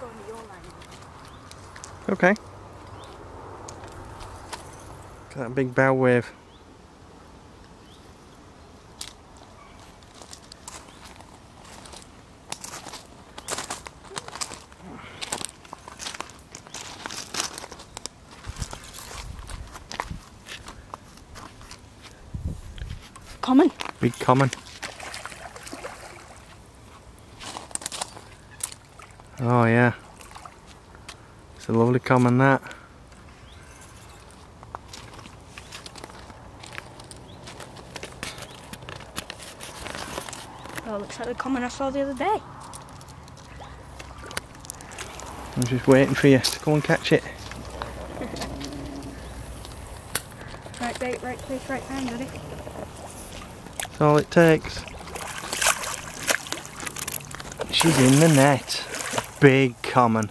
just gonna go into your line. Okay. Got that big bow wave. Common. Big common. Oh yeah. It's a lovely common that. Oh, looks like the common I saw the other day. I'm just waiting for you to go and catch it. Right bait, right place, right time, buddy. That's all it takes. She's in the net. Big common.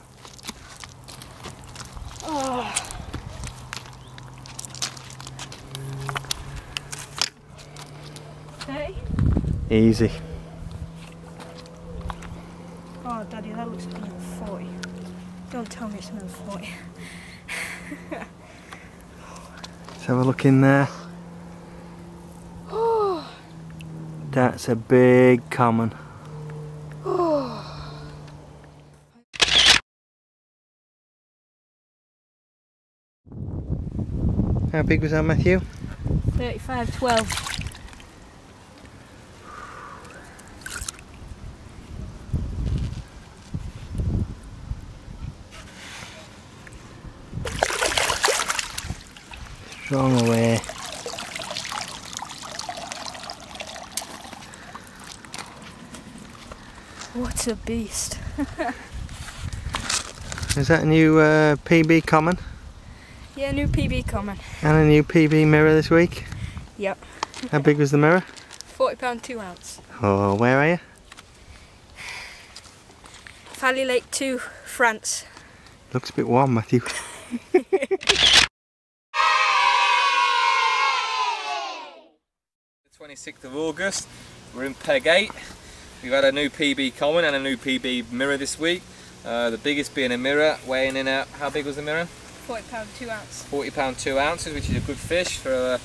Oh. Hey. Easy. Oh, Daddy, that looks like another 40. Don't tell me it's another 40. Let's have a look in there. Oh. That's a big common. How big was that, Matthew? 35, 12. Strong away. What a beast. Is that a new uh, PB common Yeah, new PB coming. and a new PB mirror this week? Yep. How big was the mirror? £40, 2 ounce. Oh, where are you? Vallee Lake 2, France. Looks a bit warm, Matthew. The 26th of August, we're in Peg 8. We've had a new PB common and a new PB mirror this week. Uh, the biggest being a mirror, weighing in at, how big was the mirror? £40, 2 ounce. 40 pound 2 ounces, which is a good fish for uh,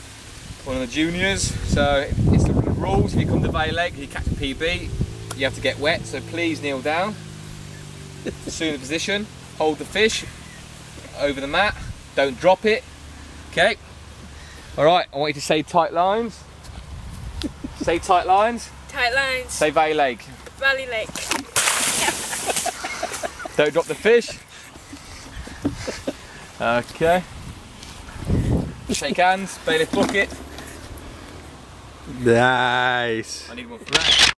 one of the juniors. So it's the rules, if you come to Vallee Lake, you catch a PB, you have to get wet, so please kneel down. Assume the position, hold the fish over the mat, don't drop it. Okay. Alright, I want you to say tight lines. say tight lines. Tight lines. Say Vallee Lake. Vallee Lake. Don't drop the fish. Okay. Shake hands, bailiff bucket. Nice. I need one for that.